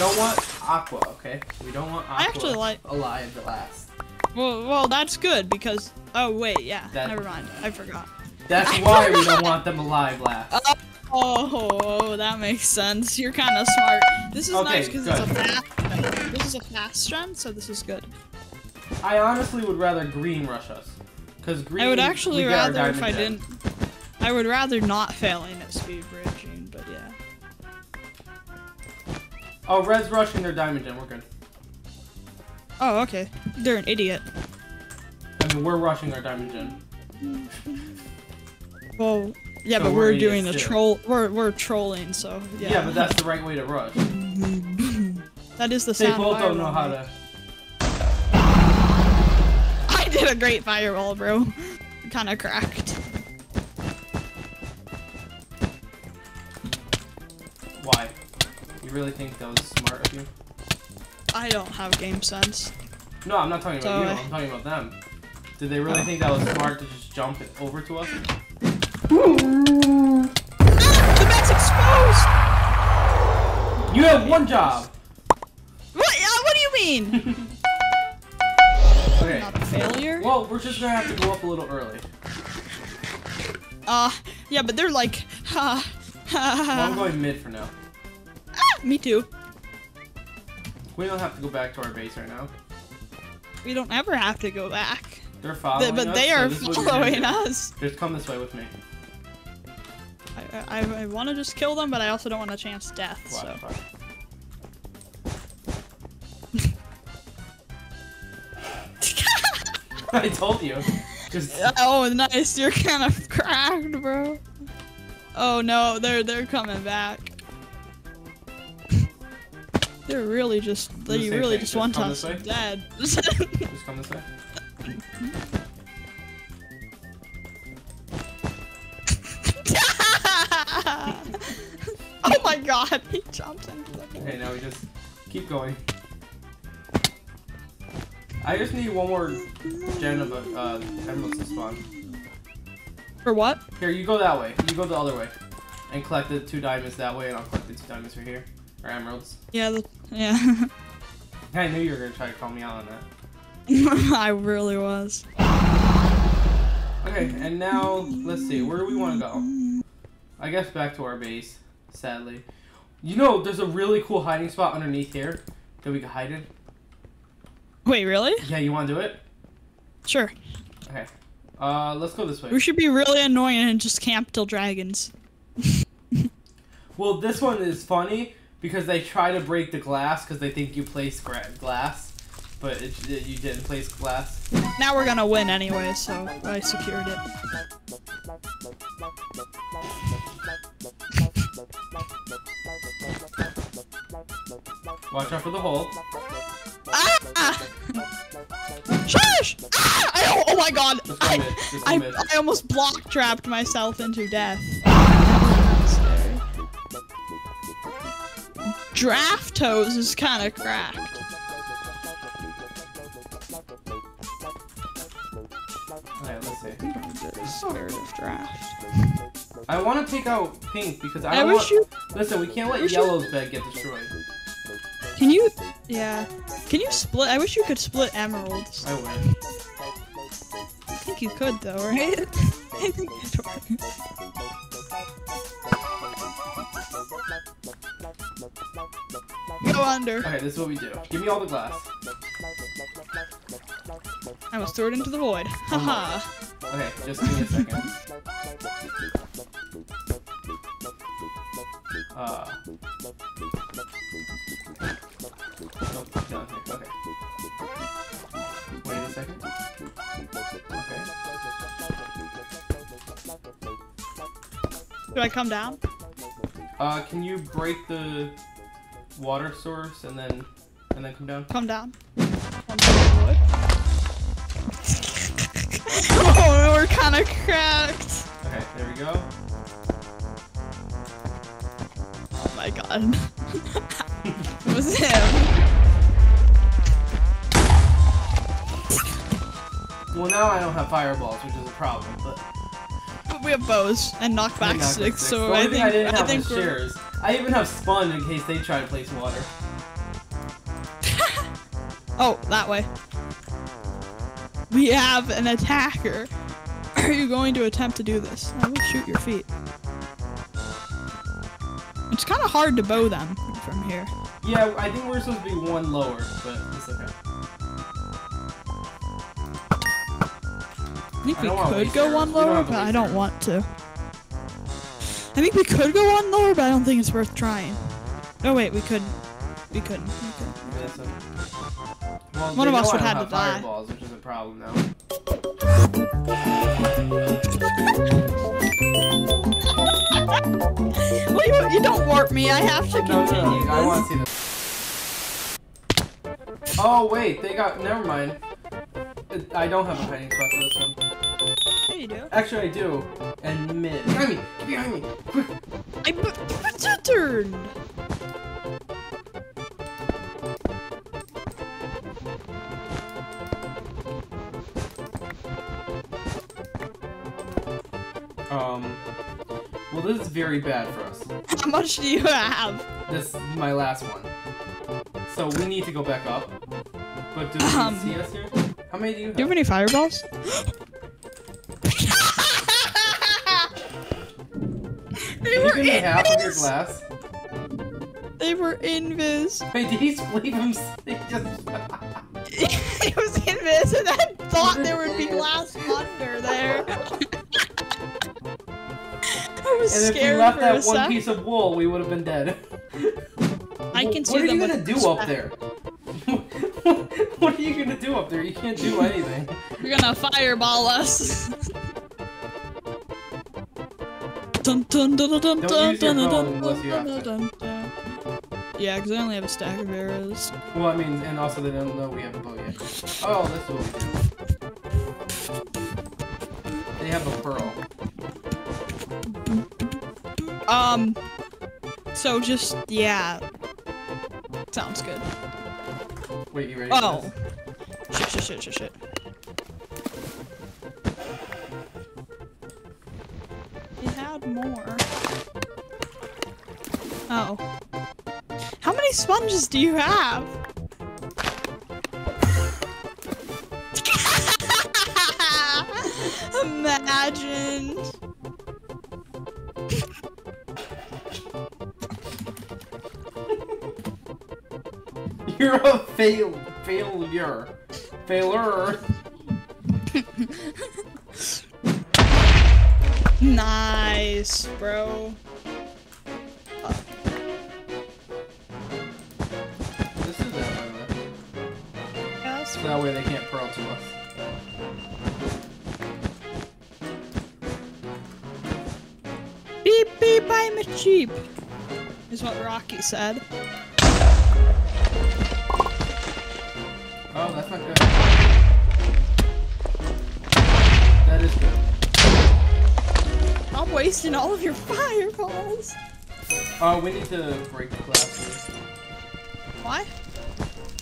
don't want Aqua, okay? We don't want Aqua I actually like- alive at last. Well, well, that's good because. Oh wait, yeah. That- Never mind. I forgot. That's why we don't want them alive last. Oh, that makes sense. You're kind of smart. This is Okay, nice because it's a fast. This is a fast strength, so this is good. I honestly would rather green rush us. Because green I would actually we get our rather if I didn't. I would rather not failing at speed bridging, Oh, red's rushing their diamond gen. We're good. Oh, okay. They're an idiot. I mean, we're rushing our diamond gen. Well, yeah, So but we're we're, doing a too. troll. We're we're trolling, so yeah. Yeah, but that's the right way to rush. that is the They both don't know how to. I did a great fireball, bro. Kind of cracked. You really think that was smart of you? I don't have game sense. No, I'm not talking about you. So, uh, I'm talking about them. Did they really think that was smart to just jump it over to us? The bed's exposed. You have one job. What? Uh, what do you mean? Okay. Not a failure. Well, we're just gonna have to go up a little early. Uh, yeah, but they're like, ha, ha, ha. Well, I'm going mid for now. Me too. We don't have to go back to our base right now. We don't ever have to go back. They're Th- following but us. they are this is what you're gonna following us. Just come this way with me. I, I, I want to just kill them, but I also don't want to chance death. Watch, So. I told you. Just oh, nice. You're kind of cracked, bro. Oh no, they're they're coming back. They're really just they the really thing, just want us dead. just come this way. oh my god, he jumps into the Okay, now we just keep going. I just need one more gen of uh, emeralds to spawn. For what? Here, you go that way. You go the other way. And collect the two diamonds that way, and I'll collect the two diamonds right here. Or emeralds. Yeah, the, yeah. I knew you were gonna try to call me out on that. I really was. Okay, and now, let's see, where do we want to go? I guess back to our base, sadly. You know, there's a really cool hiding spot underneath here that we can hide in. Wait, really? Yeah, you want to do it? Sure. Okay. Uh, let's go this way. We should be really annoying and just camp till dragons. Well, this one is funny because they try to break the glass because they think you placed glass, but it, it- you didn't place glass. Now we're gonna win anyway, so I secured it. Watch out for the hole. Ah! Shush! Ah! I, oh my god! I. I. I almost block trapped myself into death. Draft toes is kind of cracked. Okay, let's see. Draft. I want to take out pink because I I don't wish want. you Listen, we can't let wish you- yellow's bed get destroyed. can you yeah can you split? I wish you could split emeralds. I wish. I think you could though, right? Okay, this is what we do. Give me all the glass. I must throw it into the void. Haha. Okay, just give me a second. Uh. Nope, down here. Okay. Wait a second. Okay. Should I come down? Uh, can you break the water source and then and then come down? Come down. Come to the void. oh, we're kind of cracked. Okay, there we go. Oh my god. it was him. Well, now I don't have fireballs, which is a problem, but But we have bows and knockback Knockback sticks, sticks. so the only I thing think I didn't I have think we're shears. I even have spun in case they try to place water. Oh, that way. We have an attacker. Are you going to attempt to do this? I will shoot your feet. It's kind of hard to bow them from here. Yeah, I think we're supposed to be one lower, but it's okay. I think I we could go one lower, but I don't want to. I think we could go on lower, but I don't think it's worth trying. No, wait, we could. We couldn't. We couldn't. Well, One of us would I don't have to die. Fireballs, which is a problem now. Well, you, you don't warp me. I have to No, continue no, no, I this. want to see this. Oh wait, they got. Never mind. I don't have a hiding spot for this one. Do. Actually, I do. And mid. Behind me! Get behind me! Quick! I bu- it's your turn. Um. Well, this is very bad for us. How much do you have? This is my last one. So we need to go back up. But do they Um. see us here? How many do you have? Do you have any fireballs? they were me half of your invis. glass? They were invis. Wait, did he split him? He just... it was invis, and I thought there would be glass under there. I was And if we left for that one sec. piece of wool, we would have been dead. I can see What are you gonna do up there? what are you gonna do up there? You can't do anything. You're gonna fireball us. Dun, dun, dun, dun, dun, dun, dun, dun, dun, dun. Yeah, because I only have a stack of arrows. Well, I mean, and also they don't know we have a bow yet. Oh, this is what we do. They have a pearl. Um, so just, yeah. Sounds good. Wait, you ready? Oh. Shit, shit, shit, shit, shit. More. Oh. How many sponges do you have? Imagine. You're a fail failure. Failure. Nice, bro. This is it, by the way. Yes. So that way they can't pearl to us. Beep beep, I'm a cheap. Is what Rocky said. Oh, that's not good. That is good. Wasting all of your fireballs. Oh, we need to break the glass. Why?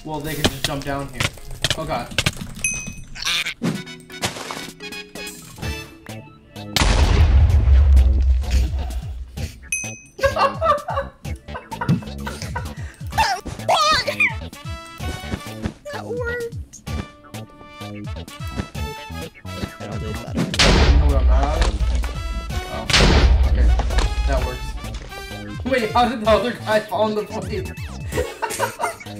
Well, they can just jump down here. Oh god. Works. Wait, the other guy fall in the plate?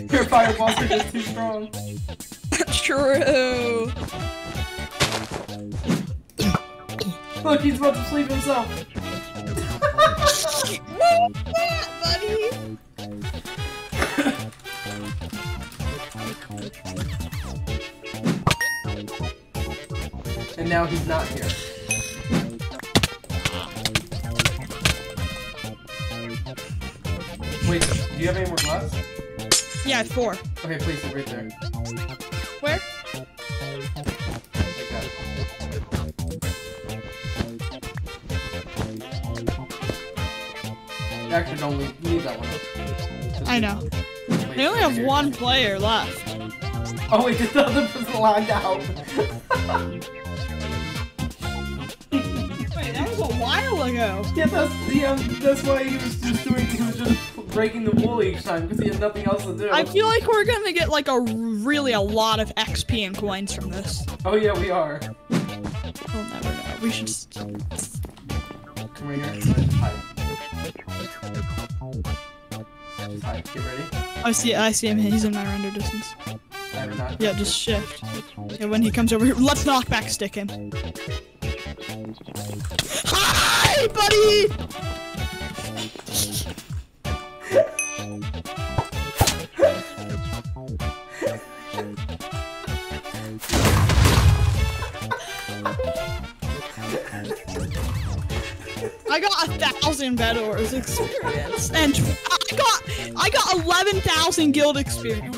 Your fireballs are just too strong. True. Look, he's about to sleep himself. What that, buddy? And now he's not here. Wait, do you have any more glass? Yeah, four. Okay, it right there. Where? Like that. Actually, don't leave, leave that one. Just I know. They only have here. one player left. Oh wait, the other person logged out. Wait, that was a while ago. Yeah, that's yeah, that's why he was just doing. He was just breaking the wool each time because he had nothing else to do. I feel like we're gonna get like a really a lot of XP and coins from this. Oh yeah, we are. We'll never know. We should. Just... Come right here. Hide. Just. Get ready. I see. I see him. He's in my render distance. I have not. Yeah, just shift. And when he comes over here, let's knock back stick him. Hi, buddy. thousand Bedwars experience, and I got I got eleven thousand guild experience.